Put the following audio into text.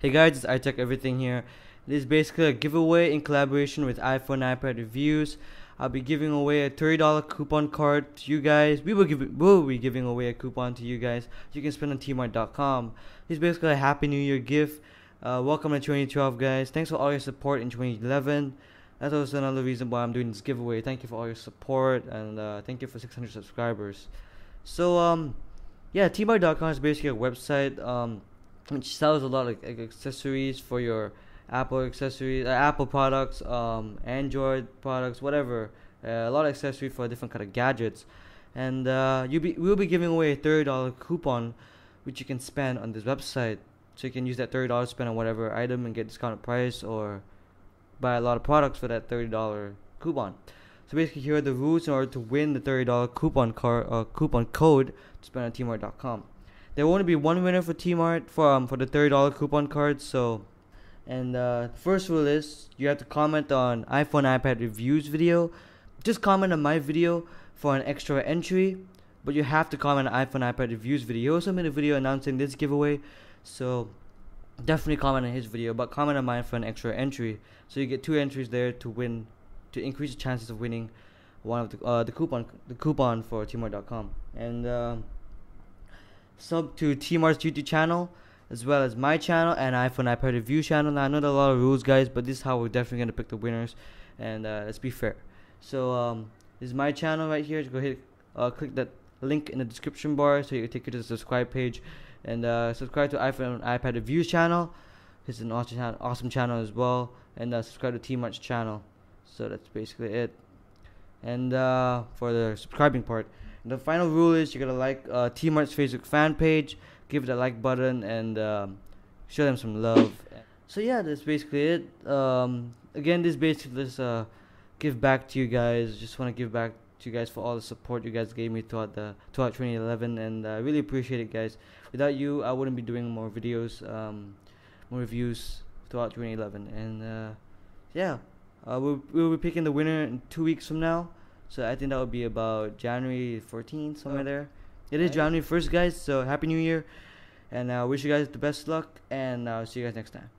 Hey guys, it's iTech Everything here. This is basically a giveaway in collaboration with iPhone iPad Reviews. I'll be giving away a $30 coupon card to you guys. We will give will be giving away a coupon to you guys. You can spend on tmart.com. This is basically a Happy New Year gift. Uh, welcome to 2012, guys. Thanks for all your support in 2011. That's also another reason why I'm doing this giveaway. Thank you for all your support and uh, thank you for 600 subscribers. So um, yeah, tmart.com is basically a website. Um, which sells a lot of like, accessories for your Apple accessories, uh, Apple products, um, Android products, whatever. Uh, a lot of accessories for different kind of gadgets, and uh, you be we'll be giving away a thirty dollar coupon, which you can spend on this website. So you can use that thirty dollars spend on whatever item and get discounted price, or buy a lot of products for that thirty dollar coupon. So basically, here are the rules in order to win the thirty dollar coupon card uh, coupon code to spend on Tmart.com there will only be one winner for Tmart for um for the thirty dollar coupon card. So, and uh, first rule is you have to comment on iPhone iPad reviews video. Just comment on my video for an extra entry, but you have to comment on iPhone iPad reviews video. Also made a video announcing this giveaway, so definitely comment on his video, but comment on mine for an extra entry. So you get two entries there to win, to increase the chances of winning one of the uh, the coupon the coupon for Tmart.com and. Uh, sub to Tmart's YouTube channel as well as my channel and iPhone iPad review channel. Now I know there are a lot of rules, guys, but this is how we're definitely gonna pick the winners, and uh, let's be fair. So um, this is my channel right here. Just go ahead, uh, click that link in the description bar so you can take you to the subscribe page, and uh, subscribe to iPhone iPad reviews channel. It's an awesome channel, awesome channel as well, and uh, subscribe to Tmart's channel. So that's basically it. And uh, for the subscribing part. The final rule is you gotta like uh, Tmart's Facebook fan page, give a like button, and um, show them some love. So yeah, that's basically it. Um, again, this basically just uh, give back to you guys. Just want to give back to you guys for all the support you guys gave me throughout the throughout 2011, and I uh, really appreciate it, guys. Without you, I wouldn't be doing more videos, um, more reviews throughout 2011, and uh, yeah, uh, we'll we'll be picking the winner in two weeks from now. So I think that would be about January 14th, somewhere oh. there. It is January 1st, guys. So happy New Year, and I uh, wish you guys the best luck, and I'll see you guys next time.